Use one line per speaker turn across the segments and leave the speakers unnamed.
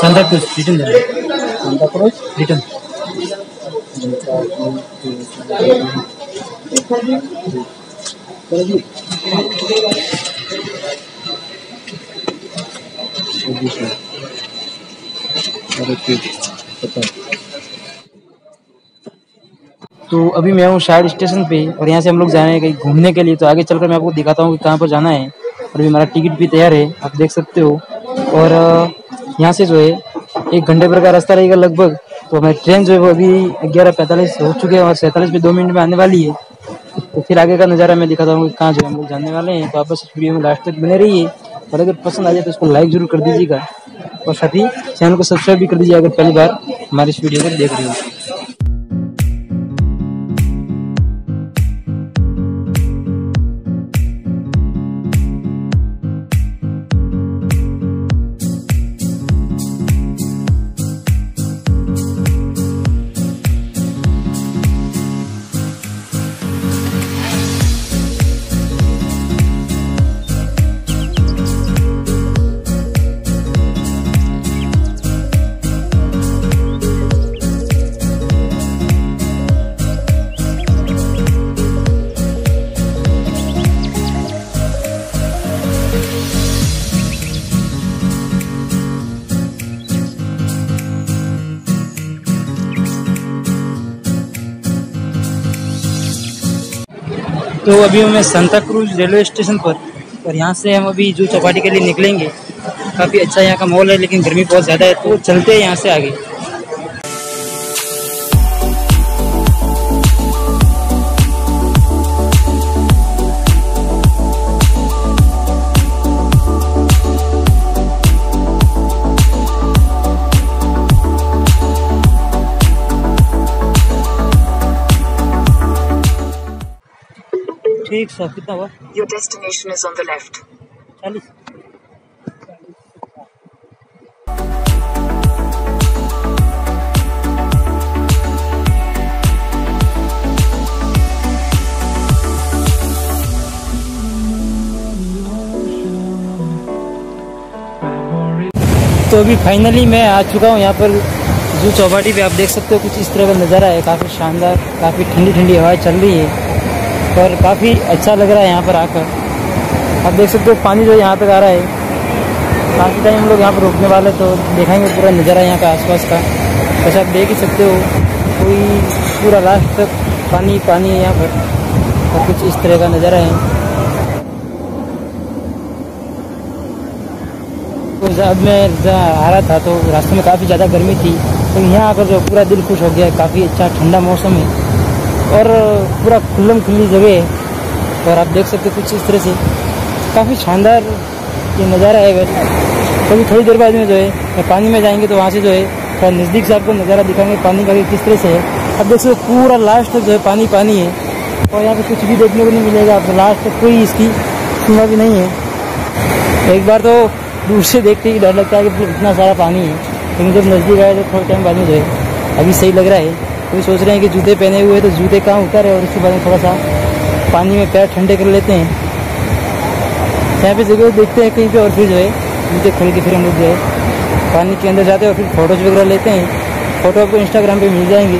Santa Cruz return जाना
Cruz
return तो अभी मैं हूँ शायद स्टेशन पे और यहाँ से हम लोग जा रहे हैं कहीं घूमने के लिए। तो आगे चलकर मैं आपको दिखाता हूँ कि कहाँ पर जाना है। और अभी हमारा टिकट भी तैयार है आप देख सकते हो। और यहाँ से जो है, एक घंटे भर का रास्ता रहेगा लगभग। तो हमारी ट्रेन जो है वो अभी ग्यारह पैंतालीस हो चुके हैं और सैंतालीस भी दो मिनट में आने वाली है। तो फिर आगे का नज़ारा मैं दिखाता हूँ कि कहाँ जो हम लोग जाने वाले हैं। तो आप इस वीडियो में लास्ट तक बने रहिए और अगर पसंद आ जाए तो उसको लाइक ज़रूर कर दीजिएगा। और साथ ही चैनल को सब्सक्राइब भी कर दीजिए अगर पहली बार हमारी इस वीडियो को देख रहे हो। तो अभी हमें संता क्रूज रेलवे स्टेशन पर, और यहाँ से हम अभी जू चौपाटी के लिए निकलेंगे। काफ़ी अच्छा यहाँ का माहौल है, लेकिन गर्मी बहुत ज़्यादा है तो चलते हैं यहाँ से आगे। ठीक सर कितना हुआ?
Your destination is on the left.
चालीस। तो अभी फाइनली मैं आ चुका हूँ यहाँ पर जू चौपाटी पे। आप देख सकते हो कुछ इस तरह का नज़ारा है। काफ़ी शानदार काफ़ी ठंडी ठंडी हवाएँ चल रही है। और काफ़ी अच्छा लग रहा है यहाँ पर आकर। आप देख सकते हो, पानी जो यहाँ तक आ रहा है, काफ़ी टाइम हम लोग यहाँ पर रुकने वाले तो दिखाएँगे पूरा नज़ारा यहाँ का आसपास का। वैसे आप देख ही सकते हो, कोई पूरा लास्ट तक पानी पानी है यहाँ पर। और कुछ इस तरह का नज़ारा है। तो जब मैं आ रहा था तो रास्ते में काफ़ी ज़्यादा गर्मी थी तो यहाँ आकर जो पूरा दिल खुश हो गया, काफ़ी अच्छा ठंडा मौसम है। और पूरा खुल्लम खुली जगह है। और आप देख सकते कुछ इस तरह से। काफ़ी शानदार ये नज़ारा है वैसे। कभी थोड़ी देर बाद में जो है पानी में जाएँगे तो वहाँ से जो है, थोड़ा नज़दीक से आपको नज़ारा दिखाएँगे, पानी का किस तरह से है। अब देख सकते पूरा लास्ट तक जो है पानी पानी है। और यहाँ पे कुछ भी देखने को नहीं मिलेगा आपको लास्ट तक कोई इसकी सीमा भी नहीं है। एक बार तो दूर से देखते ही डर लगता है कि इतना सारा पानी है। लेकिन जब नज़दीक आए तो थोड़ा टाइम बाद में जो है, अभी सही लग रहा है। कोई सोच रहे हैं कि जूते पहने हुए तो जूते कहाँ उतारे और उसके बाद में थोड़ा सा पानी में पैर ठंडे कर लेते हैं। यहाँ पे जगह देखते हैं, कहीं पे और फिर जो है, जूते खोल के फिर हम लोग जो है, पानी के अंदर जाते हैं और फिर फ़ोटोज़ वगैरह लेते हैं। फ़ोटो आपको इंस्टाग्राम पर मिल जाएँगे।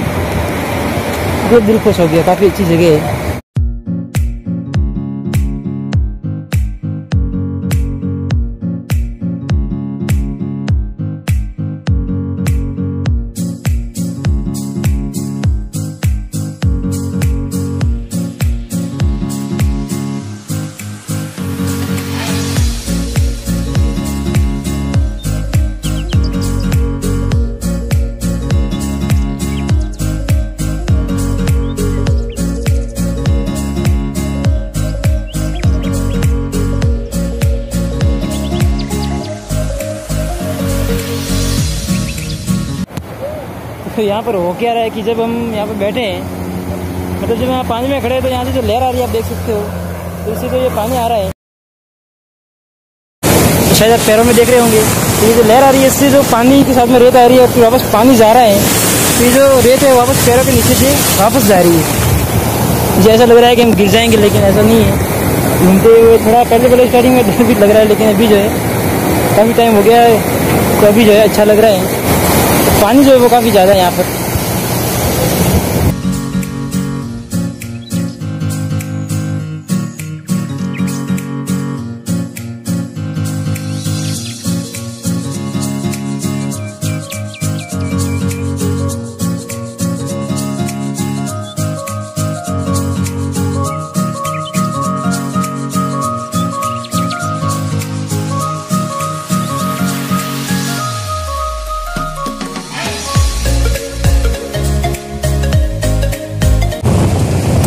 बहुत दिल खुश हो गया, काफ़ी अच्छी जगह है। तो यहाँ पर हो क्या रहा है कि जब हम यहाँ पर बैठे हैं मतलब जब यहाँ पानी में खड़े हैं तो यहाँ से जो लहर आ रही है, आप देख सकते हो। तो इससे तो ये पानी आ रहा है। शायद आप पैरों में देख रहे होंगे। तो ये जो लहर आ रही है, इससे जो पानी के साथ में रेत आ रही है, फिर वापस पानी जा रहा है। तो ये जो रेत है, वापस पैरों के नीचे से वापस जा रही है। मुझे ऐसा लग रहा है कि हम गिर जाएँगे, लेकिन ऐसा नहीं है। घूमते हुए थोड़ा, पहले पहले स्टार्टिंग में डर भी लग रहा है, लेकिन अभी जो है, काफ़ी टाइम हो गया है तो अभी जो है अच्छा लग रहा है। पानी जो है वो काफ़ी ज़्यादा है यहाँ पर।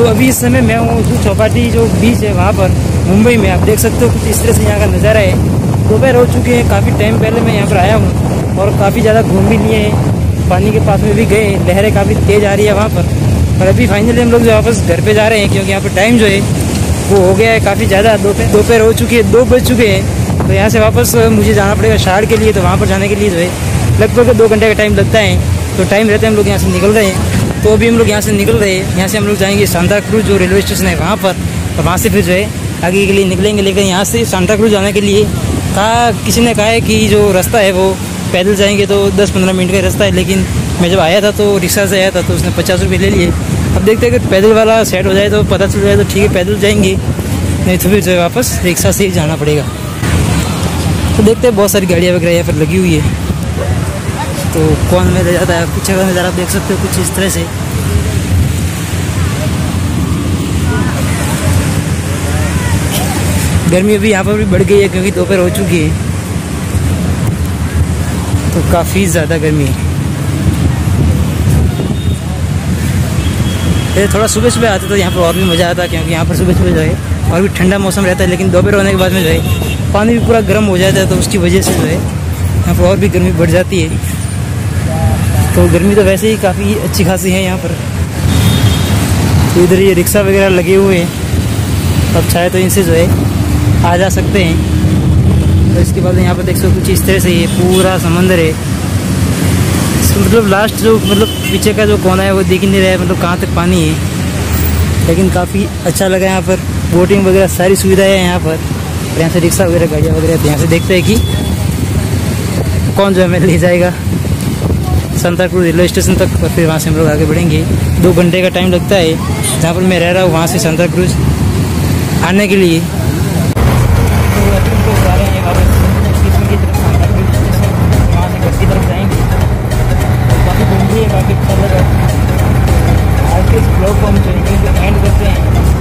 तो अभी इस समय मैं हूँ, जो चौपाटी, जो बीच है, वहाँ पर, मुंबई में। आप देख सकते हो कुछ इस तरह से यहाँ का नज़ारा है। दोपहर हो चुके हैं, काफ़ी टाइम पहले मैं यहाँ पर आया हूँ और काफ़ी ज़्यादा घूम भी लिए हैं। पानी के पास में भी गए लहरें काफ़ी तेज़ आ रही है वहाँ पर। और अभी फाइनली हम लोग जो वापस घर पे जा रहे हैं, क्योंकि यहाँ पर टाइम जो है, वो हो गया है काफ़ी ज़्यादा। दोपहर दोपहर हो चुकी है, दो बज चुके हैं तो यहाँ से वापस मुझे जाना पड़ेगा शहर के लिए तो वहाँ पर जाने के लिए जो है, लगभग दो घंटे का टाइम लगता है। तो टाइम रहते हैं हम लोग यहाँ से निकल रहे हैं। तो अभी हम लोग यहाँ से निकल रहे हैं। यहाँ से हम लोग जाएँगे सांता क्रूज जो रेलवे स्टेशन है वहाँ पर। और वहाँ से फिर जो है आगे के लिए निकलेंगे। लेकिन यहाँ से सांता क्रूज जाने के लिए कहा किसी ने कहा है कि जो रास्ता है वो पैदल जाएँगे तो 10-15 मिनट का रास्ता है। लेकिन मैं जब आया था तो रिक्शा से आया था तो उसने पचास रुपये ले लिए। अब देखते हैं कि पैदल वाला सेट हो जाए तो पता चल जाए तो ठीक है, पैदल जाएँगे। नहीं तो फिर जो है वापस रिक्शा से ही जाना पड़ेगा। तो देखते हैं बहुत सारी गाड़ियाँ वगैरह यहाँ पर लगी हुई है। तो कौन में ले जाता है पीछे का नज़ारा देख सकते हो, कुछ इस तरह से। गर्मी अभी यहाँ पर भी बढ़ गई है, क्योंकि दोपहर हो चुकी है। तो काफ़ी ज़्यादा गर्मी है। ये थोड़ा सुबह सुबह आते तो यहाँ पर और भी मज़ा आता, क्योंकि यहाँ पर सुबह सुबह जो है, और भी ठंडा मौसम रहता है, लेकिन दोपहर होने के बाद में जो है, पानी भी पूरा गर्म हो जाता है तो उसकी वजह से जो है, यहाँ पर और भी गर्मी बढ़ जाती है। तो गर्मी तो वैसे ही काफ़ी अच्छी खासी है यहाँ पर। तो इधर ये रिक्शा वगैरह लगे हुए हैं। अब चाहे तो इनसे जो है आ जा सकते हैं। तो इसके बाद यहाँ पर देख सकते कुछ इस तरह से ये पूरा समंदर है। मतलब लास्ट जो मतलब पीछे का जो कोना है वो दिख नहीं रहा है मतलब कहाँ तक पानी है। लेकिन काफ़ी अच्छा लगा यहाँ पर। बोटिंग वगैरह सारी सुविधाएँ हैं यहाँ पर। यहाँ से रिक्शा वगैरह, गाड़ियाँ वगैरह तो यहाँ से देखते हैं कि कौन जो हमें ले जाएगा। संताक्रूज रेलवे स्टेशन तक, और फिर वहाँ से हम लोग आगे बढ़ेंगे। दो घंटे का टाइम लगता है। जहाँ पर मैं रह रहा हूँ, वहाँ से संताक्रूज आने के लिए। ब्लॉग को हम एंड करते हैं।